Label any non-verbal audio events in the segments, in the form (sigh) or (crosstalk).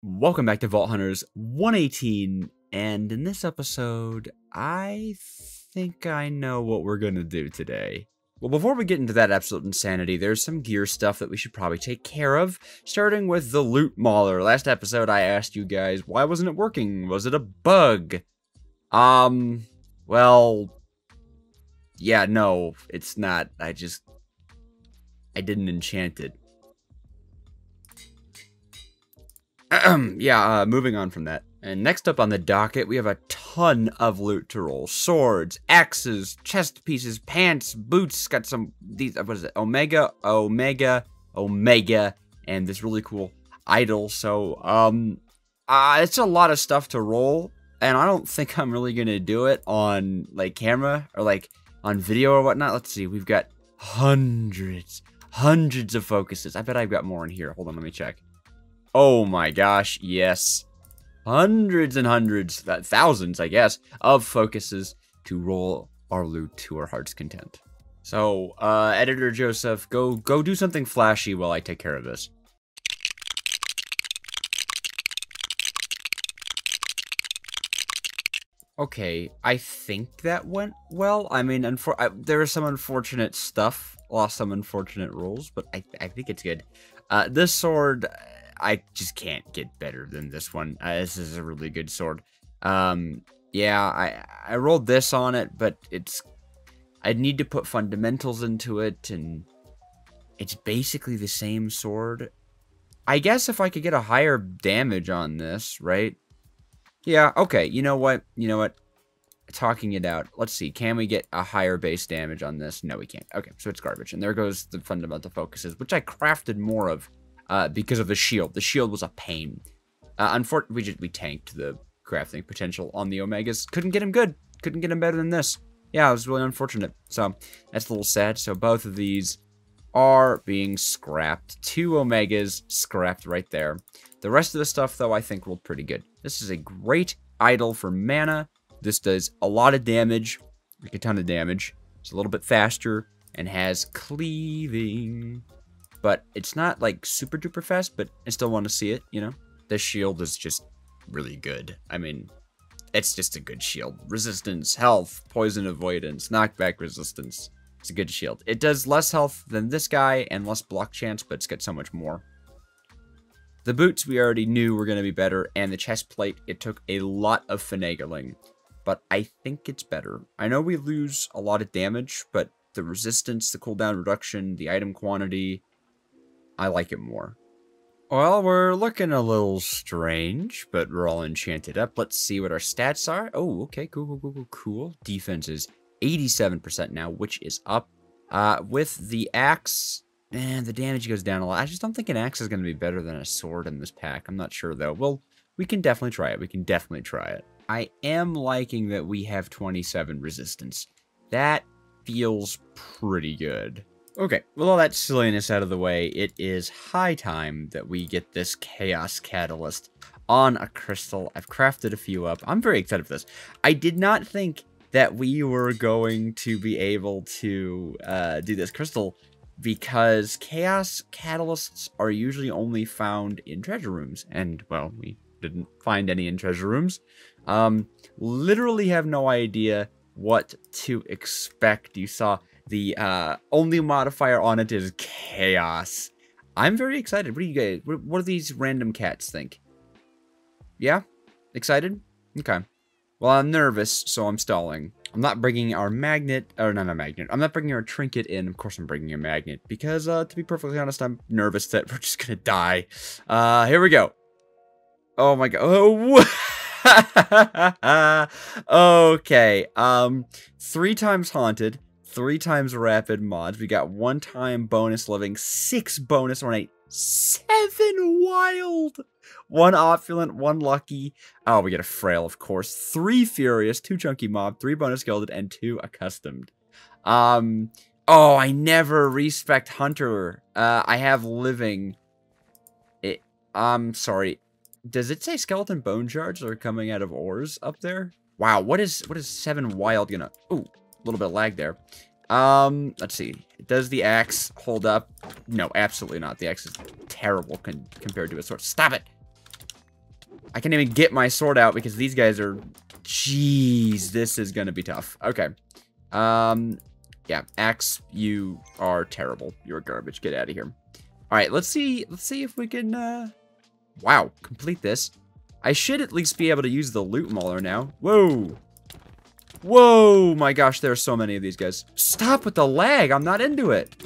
Welcome back to Vault Hunters 118, and in this episode, I think I know what we're gonna do today. Well, before we get into that absolute insanity, there's some gear stuff that we should probably take care of, starting with the loot mauler. Last episode, I asked you guys, why wasn't it working? Was it a bug? Um, well, yeah, no, it's not. I just, I didn't enchant it. (clears throat) yeah, uh, moving on from that. And next up on the docket, we have a ton of loot to roll. Swords, axes, chest pieces, pants, boots, got some, these, what is it, Omega, Omega, Omega, and this really cool idol. So, um, uh, it's a lot of stuff to roll, and I don't think I'm really gonna do it on, like, camera, or, like, on video or whatnot. Let's see, we've got hundreds, hundreds of focuses. I bet I've got more in here. Hold on, let me check. Oh my gosh, yes. Hundreds and hundreds, thousands, I guess, of focuses to roll our loot to our heart's content. So, uh, Editor Joseph, go go do something flashy while I take care of this. Okay, I think that went well. I mean, unfor I, there is some unfortunate stuff, lost some unfortunate rolls, but I, I think it's good. Uh, this sword, I just can't get better than this one. Uh, this is a really good sword. Um, yeah, I I rolled this on it, but it's I'd need to put fundamentals into it, and it's basically the same sword. I guess if I could get a higher damage on this, right? Yeah, okay. You know what? You know what? Talking it out. Let's see. Can we get a higher base damage on this? No, we can't. Okay, so it's garbage. And there goes the fundamental focuses, which I crafted more of uh, because of the shield. The shield was a pain. Uh, unfortunately, we just we tanked the crafting potential on the Omegas. Couldn't get him good. Couldn't get him better than this. Yeah, it was really unfortunate. So that's a little sad. So both of these are being scrapped. Two Omegas scrapped right there. The rest of the stuff, though, I think rolled pretty good. This is a great idol for mana. This does a lot of damage, like a ton of damage. It's a little bit faster and has cleaving but it's not like super duper fast, but I still want to see it, you know? This shield is just really good. I mean, it's just a good shield. Resistance, health, poison avoidance, knockback resistance. It's a good shield. It does less health than this guy and less block chance, but it's got so much more. The boots we already knew were going to be better, and the chest plate, it took a lot of finagling, but I think it's better. I know we lose a lot of damage, but the resistance, the cooldown reduction, the item quantity, I like it more. Well, we're looking a little strange, but we're all enchanted up. Let's see what our stats are. Oh, okay, cool, cool, cool, cool. Defense is 87% now, which is up. Uh, with the axe, man, the damage goes down a lot. I just don't think an axe is going to be better than a sword in this pack. I'm not sure, though. Well, we can definitely try it. We can definitely try it. I am liking that we have 27 resistance. That feels pretty good. Okay, with all that silliness out of the way, it is high time that we get this Chaos Catalyst on a crystal. I've crafted a few up. I'm very excited for this. I did not think that we were going to be able to uh, do this crystal because Chaos Catalysts are usually only found in treasure rooms. And, well, we didn't find any in treasure rooms. Um, literally have no idea what to expect. You saw the uh, only modifier on it is chaos. I'm very excited. What do you guys, what, do these random cats think? Yeah? Excited? Okay. Well, I'm nervous, so I'm stalling. I'm not bringing our magnet, or not a magnet, I'm not bringing our trinket in. Of course I'm bringing a magnet, because, uh, to be perfectly honest, I'm nervous that we're (laughs) just gonna die. Uh, here we go. Oh my god. Oh, (laughs) okay, um, three times haunted, three times rapid mods. We got one time bonus living, six bonus ornate, seven wild, one opulent, one lucky. Oh, we get a frail, of course. Three furious, two chunky mob, three bonus gilded, and two accustomed. Um. Oh, I never respect hunter. Uh, I have living. It. I'm sorry. Does it say skeleton bone shards are coming out of ores up there? Wow, what is what is seven wild gonna? Ooh, a little bit of lag there. Um, let's see. Does the axe hold up? No, absolutely not. The axe is terrible con compared to a sword. Stop it! I can't even get my sword out because these guys are... Jeez, this is gonna be tough. Okay. Um, yeah, Axe, you are terrible. You're garbage. Get out of here. All right, let's see. Let's see if we can. Uh... Wow, complete this. I should at least be able to use the loot mauler now. Whoa. Whoa, my gosh, there are so many of these guys. Stop with the lag. I'm not into it.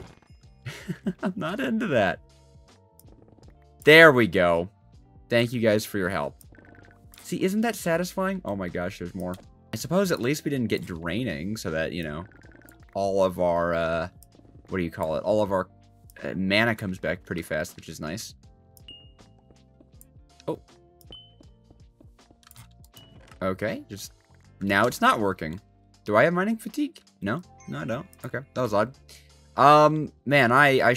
(laughs) I'm not into that. There we go. Thank you guys for your help. See, isn't that satisfying? Oh my gosh, there's more. I suppose at least we didn't get draining so that, you know, all of our, uh, what do you call it? All of our uh, mana comes back pretty fast, which is nice. Oh. Okay, just, now it's not working. Do I have mining fatigue? No? No, I don't. Okay, that was odd. Um, man, I, I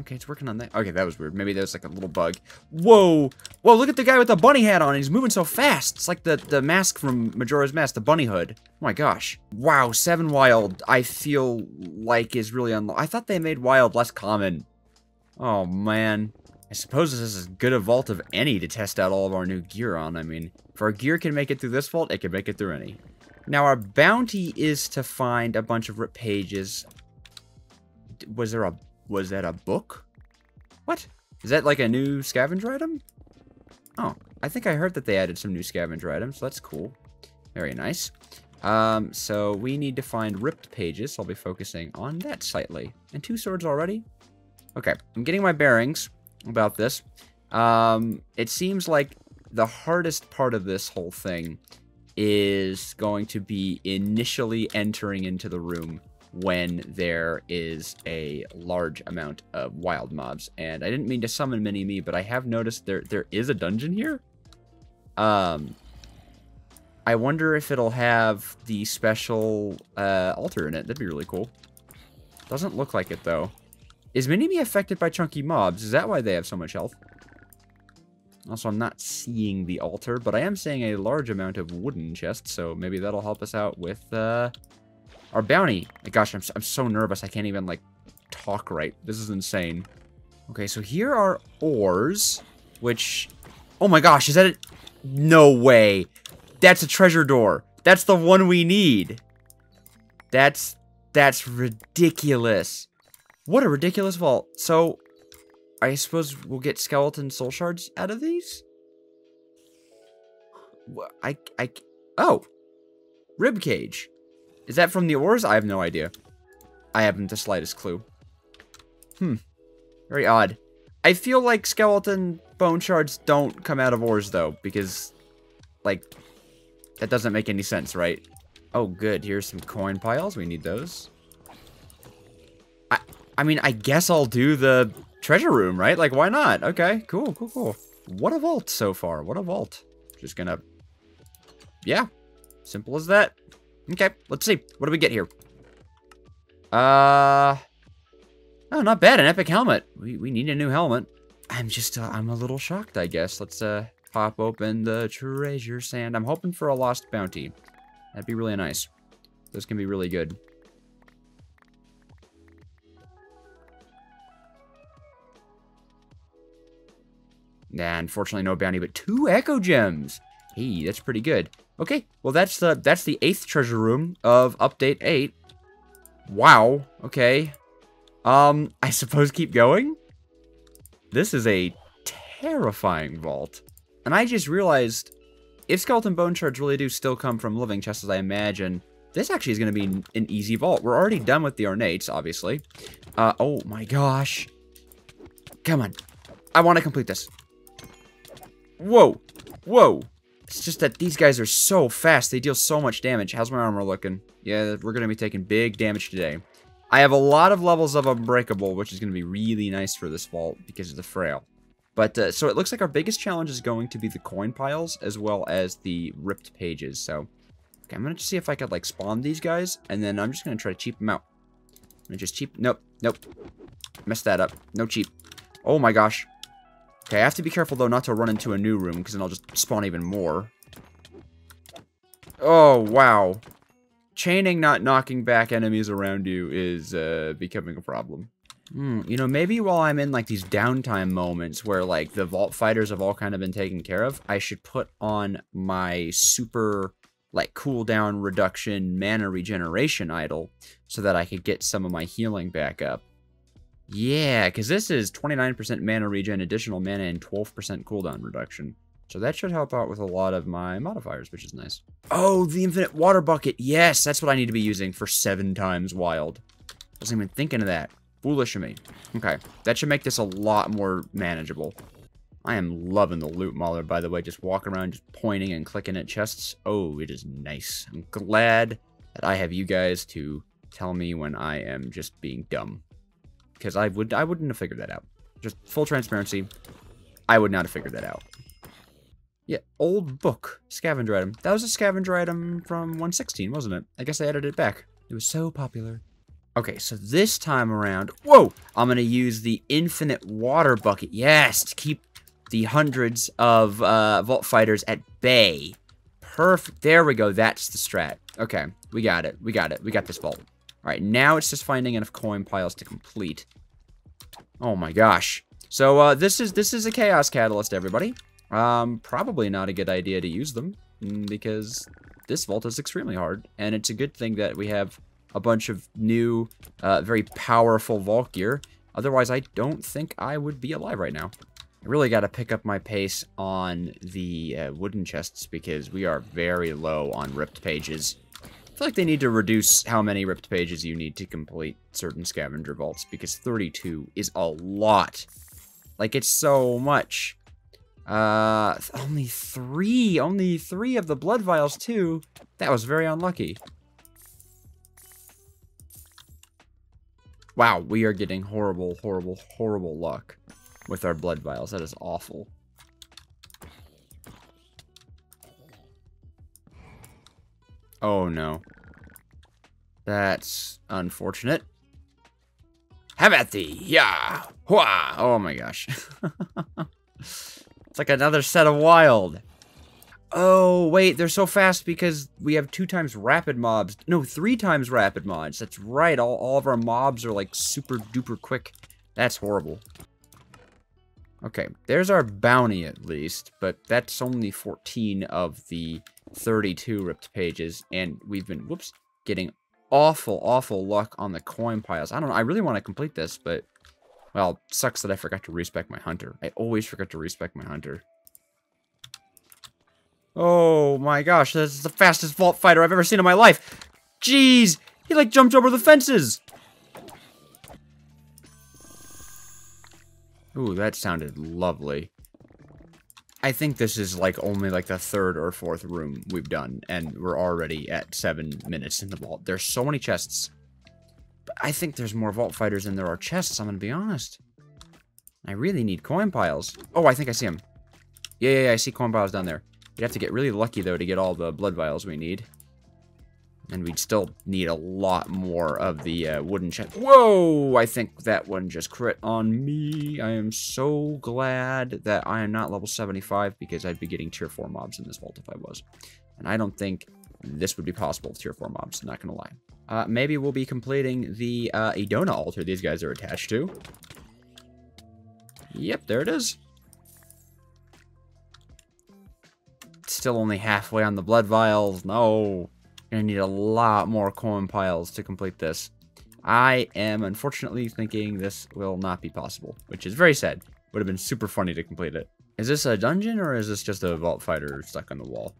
Okay, it's working on that. Okay, that was weird. Maybe there's like a little bug. Whoa! Whoa, look at the guy with the bunny hat on. He's moving so fast. It's like the, the mask from Majora's Mask, the bunny hood. Oh my gosh. Wow, 7 Wild, I feel like is really unlocked. I thought they made Wild less common. Oh, man. I suppose this is as good a vault of any to test out all of our new gear on. I mean, if our gear can make it through this vault, it can make it through any. Now, our bounty is to find a bunch of rip pages. Was there a was that a book? What? Is that like a new scavenger item? Oh, I think I heard that they added some new scavenger items. That's cool. Very nice. Um, so we need to find ripped pages. I'll be focusing on that slightly. And two swords already? Okay, I'm getting my bearings about this. Um, it seems like the hardest part of this whole thing is going to be initially entering into the room when there is a large amount of wild mobs. And I didn't mean to summon mini-me, but I have noticed there there is a dungeon here. Um, I wonder if it'll have the special uh, altar in it. That'd be really cool. Doesn't look like it, though. Is Mini-Me affected by chunky mobs? Is that why they have so much health? Also, I'm not seeing the altar, but I am seeing a large amount of wooden chests, so maybe that'll help us out with uh, our bounty. Gosh, I'm, I'm so nervous. I can't even, like, talk right. This is insane. Okay, so here are ores, which... Oh my gosh, is that it? No way. That's a treasure door. That's the one we need. That's... That's ridiculous. What a ridiculous vault. So, I suppose we'll get skeleton soul shards out of these? I... I... Oh. Rib cage. Is that from the ores? I have no idea. I haven't the slightest clue. Hmm. Very odd. I feel like skeleton bone shards don't come out of ores, though, because, like, that doesn't make any sense, right? Oh, good. Here's some coin piles. We need those. I, mean, I guess I'll do the treasure room, right? Like, why not? Okay, cool, cool, cool. What a vault so far. What a vault. Just gonna... Yeah. Simple as that. Okay, let's see. What do we get here? Uh... Oh, not bad. An epic helmet. We, we need a new helmet. I'm just, uh, I'm a little shocked, I guess. Let's, uh, pop open the treasure sand. I'm hoping for a lost bounty. That'd be really nice. This can be really good. Nah, unfortunately no bounty, but two echo gems. Hey, that's pretty good. Okay, well that's the that's the eighth treasure room of update eight. Wow. Okay. Um, I suppose keep going. This is a terrifying vault, and I just realized if skeleton bone shards really do still come from living chests, as I imagine, this actually is going to be an easy vault. We're already done with the ornates, obviously. Uh, oh my gosh. Come on. I want to complete this. Whoa. Whoa. It's just that these guys are so fast. They deal so much damage. How's my armor looking? Yeah, we're going to be taking big damage today. I have a lot of levels of Unbreakable, which is going to be really nice for this vault because of the Frail. But, uh, so it looks like our biggest challenge is going to be the coin piles as well as the ripped pages. So, okay, I'm just see if I could, like, spawn these guys, and then I'm just going to try to cheap them out. To just cheap... Nope, nope. Messed that up. No cheap. Oh my gosh. Okay, I have to be careful, though, not to run into a new room, because then I'll just spawn even more. Oh, wow. Chaining not knocking back enemies around you is uh, becoming a problem. Hmm, you know, maybe while I'm in like these downtime moments where like the vault fighters have all kind of been taken care of, I should put on my super like cooldown reduction mana regeneration idol so that I could get some of my healing back up. Yeah, because this is 29% mana regen, additional mana, and 12% cooldown reduction. So that should help out with a lot of my modifiers, which is nice. Oh, the infinite water bucket. Yes, that's what I need to be using for seven times wild. Wasn't even thinking of that. Foolish of me. Okay, that should make this a lot more manageable. I am loving the loot mauler, by the way. Just walking around, just pointing and clicking at chests. Oh, it is nice. I'm glad that I have you guys to tell me when I am just being dumb. Because I would I wouldn't have figured that out. Just full transparency. I would not have figured that out. Yeah, old book. Scavenger item. That was a scavenger item from 116, wasn't it? I guess I added it back. It was so popular. Okay, so this time around, whoa, I'm going to use the infinite water bucket. Yes, to keep the hundreds of uh, vault fighters at bay. Perfect. There we go. That's the strat. Okay, we got it. We got it. We got this vault. All right, now it's just finding enough coin piles to complete. Oh my gosh. So uh, this is this is a chaos catalyst, everybody. Um, probably not a good idea to use them mm, because this vault is extremely hard, and it's a good thing that we have a bunch of new, uh, very powerful vault gear. Otherwise, I don't think I would be alive right now. I really got to pick up my pace on the uh, wooden chests because we are very low on ripped pages. I feel like they need to reduce how many ripped pages you need to complete certain scavenger vaults because 32 is a lot. Like, it's so much. Uh, only three, only three of the blood vials too. That was very unlucky. Wow, we are getting horrible, horrible, horrible luck with our blood vials. That is awful. Oh no. That's unfortunate. Have at thee! Yeah! Hua! Oh my gosh. (laughs) It's like another set of wild. Oh, wait, they're so fast because we have two times rapid mobs. No, three times rapid mods. That's right, all, all of our mobs are like super duper quick. That's horrible. Okay, there's our bounty at least, but that's only 14 of the 32 ripped pages, and we've been, whoops, getting awful, awful luck on the coin piles. I don't know, I really want to complete this, but well, sucks that I forgot to respec my hunter. I always forget to respec my hunter. Oh my gosh, this is the fastest vault fighter I've ever seen in my life. Jeez, he like jumped over the fences. Ooh, that sounded lovely. I think this is like only like the third or fourth room we've done, and we're already at seven minutes in the vault. There's so many chests. I think there's more Vault Fighters than there are chests, I'm gonna be honest. I really need coin piles. Oh, I think I see them. Yeah, yeah, yeah, I see coin piles down there. You'd have to get really lucky, though, to get all the blood vials we need. And we'd still need a lot more of the uh, wooden chest. Whoa! I think that one just crit on me. I am so glad that I am not level 75 because I'd be getting tier 4 mobs in this vault if I was. And I don't think this would be possible with tier 4 mobs, not gonna lie. Uh, maybe we'll be completing the uh, Idona altar these guys are attached to. Yep, there it is. Still only halfway on the blood vials. No. Gonna need a lot more coin piles to complete this. I am unfortunately thinking this will not be possible, which is very sad. Would have been super funny to complete it. Is this a dungeon or is this just a vault fighter stuck on the wall?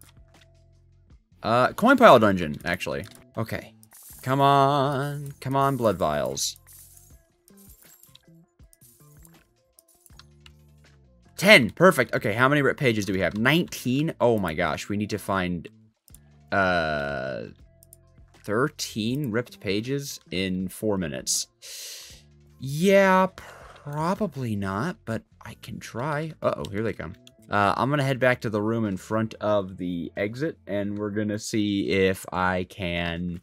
Uh, coin pile dungeon, actually. Okay. Come on. Come on, blood vials. 10. Perfect. Okay, how many pages do we have? 19? Oh my gosh, we need to find uh 13 ripped pages in 4 minutes. Yeah, probably not, but I can try. Uh-oh, here they come. Uh, I'm going to head back to the room in front of the exit, and we're going to see if I can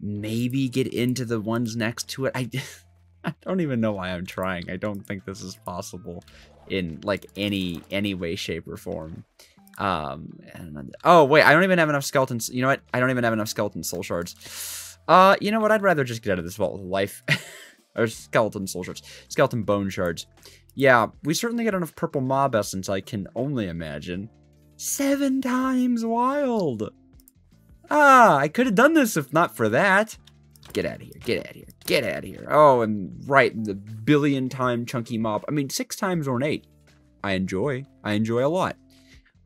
maybe get into the ones next to it. I, (laughs) I don't even know why I'm trying. I don't think this is possible in like any any way, shape, or form. Um, and, oh wait, I don't even have enough skeletons. You know what? I don't even have enough skeleton soul shards. Uh, you know what? I'd rather just get out of this vault with life. (laughs) or skeleton soul shards, skeleton bone shards. Yeah, we certainly get enough purple mob essence, I can only imagine. Seven times wild! Ah, I could have done this if not for that. Get out of here, get out of here, get out of here. Oh, and right, the billion time chunky mob. I mean, six times ornate. I enjoy. I enjoy a lot.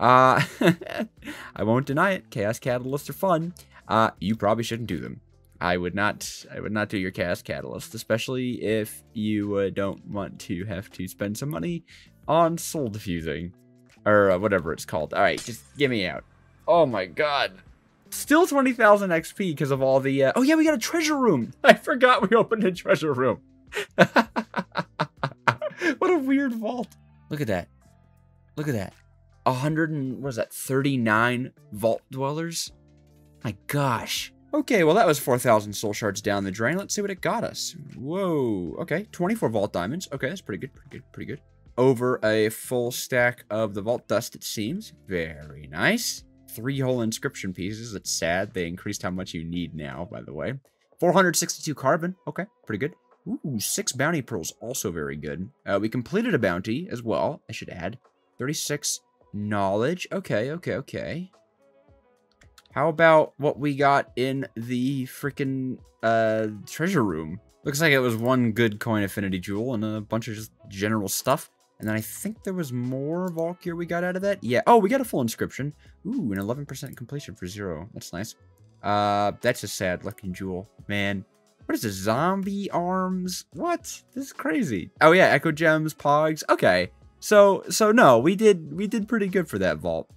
Uh, (laughs) I won't deny it. Chaos Catalysts are fun. Uh, you probably shouldn't do them. I would not. I would not do your Chaos Catalyst, especially if you uh, don't want to have to spend some money on soul diffusing or uh, whatever it's called. All right, just get me out. Oh my god. Still 20,000 XP because of all the... Uh... Oh yeah, we got a treasure room. (laughs) I forgot we opened a treasure room. (laughs) what a weird vault. Look at that. Look at that. 100 and, what is that, 39 vault dwellers? My gosh. Okay, well that was 4,000 soul shards down the drain. Let's see what it got us. Whoa, okay, 24 vault diamonds. Okay, that's pretty good, pretty good, pretty good. Over a full stack of the vault dust, it seems. Very nice. Three whole inscription pieces. It's sad. They increased how much you need now, by the way. 462 carbon. Okay, pretty good. Ooh, six bounty pearls. Also very good. Uh, we completed a bounty as well, I should add. 36 knowledge. Okay, okay, okay. How about what we got in the freaking uh, treasure room? Looks like it was one good coin affinity jewel and a bunch of just general stuff. And then I think there was more gear we got out of that. Yeah. Oh, we got a full inscription. Ooh, an 11% completion for zero. That's nice. Uh, that's a sad looking jewel. Man. What is this? Zombie arms? What? This is crazy. Oh yeah, echo gems, pogs. Okay. So, so no, we did, we did pretty good for that vault.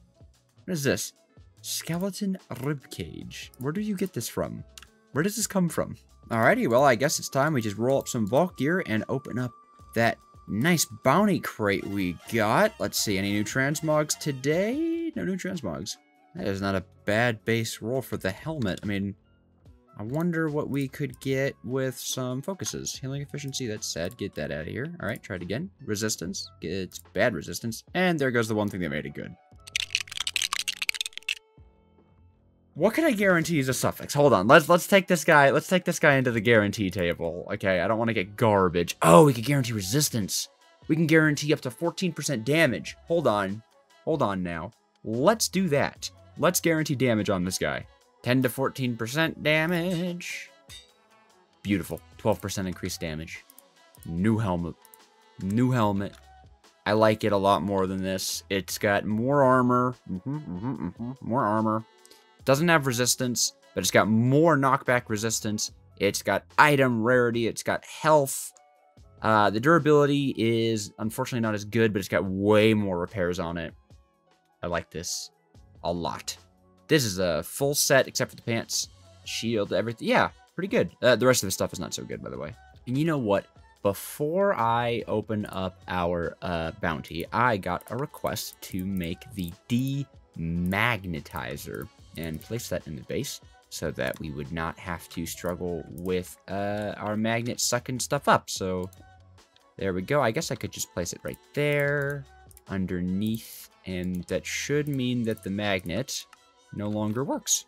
What is this? Skeleton ribcage. Where do you get this from? Where does this come from? Alrighty, well, I guess it's time we just roll up some vault gear and open up that nice bounty crate we got. Let's see, any new transmogs today? No new transmogs. That is not a bad base roll for the helmet. I mean, I wonder what we could get with some focuses. Healing efficiency, that's sad. Get that out of here. All right, try it again. Resistance. It's bad resistance. And there goes the one thing that made it good. What can I guarantee is a suffix? Hold on. Let's let's take this guy. Let's take this guy into the guarantee table. Okay, I don't want to get garbage. Oh, we can guarantee resistance. We can guarantee up to 14% damage. Hold on. Hold on now. Let's do that. Let's guarantee damage on this guy. 10 to 14% damage. Beautiful. 12% increased damage. New helmet. New helmet. I like it a lot more than this. It's got more armor. Mm -hmm, mm -hmm, mm -hmm. More armor. Doesn't have resistance, but it's got more knockback resistance. It's got item rarity. It's got health. Uh, the durability is unfortunately not as good, but it's got way more repairs on it. I like this a lot. This is a full set except for the pants, shield, everything. Yeah, pretty good. Uh, the rest of the stuff is not so good, by the way. And you know what? Before I open up our uh, bounty, I got a request to make the demagnetizer and place that in the base so that we would not have to struggle with uh, our magnet sucking stuff up. So there we go. I guess I could just place it right there underneath and that should mean that the magnet no longer works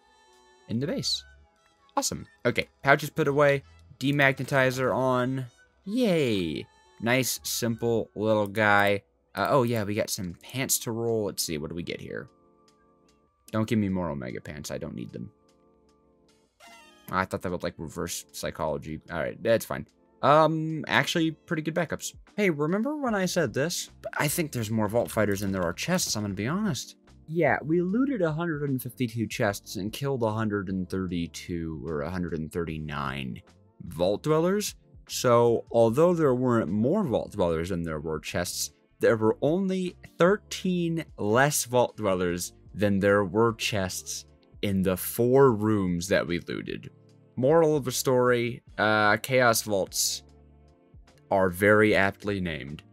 in the base. Awesome. Okay, pouches put away, demagnetizer on. Yay! Nice, simple little guy. Uh, oh yeah, we got some pants to roll. Let's see, what do we get here? Don't give me more Omega pants. I don't need them. I thought that would, like, reverse psychology. Alright, that's fine. Um, actually, pretty good backups. Hey, remember when I said this? I think there's more Vault Fighters than there are chests, I'm gonna be honest. Yeah, we looted 152 chests and killed 132 or 139 Vault Dwellers. So, although there weren't more Vault Dwellers than there were chests, there were only 13 less Vault Dwellers than there were chests in the four rooms that we looted. Moral of the story, uh, Chaos Vaults are very aptly named.